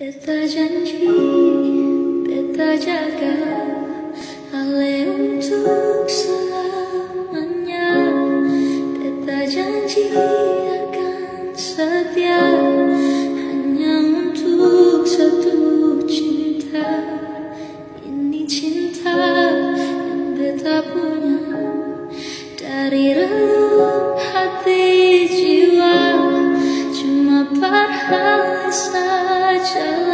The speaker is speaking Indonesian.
Beta janji, beta jaga Ale untuk selamanya. Beta janji akan setia Hanya untuk satu cinta. Ini cinta yang beta punya Dari relung hati jiwa. Cuma perhal Just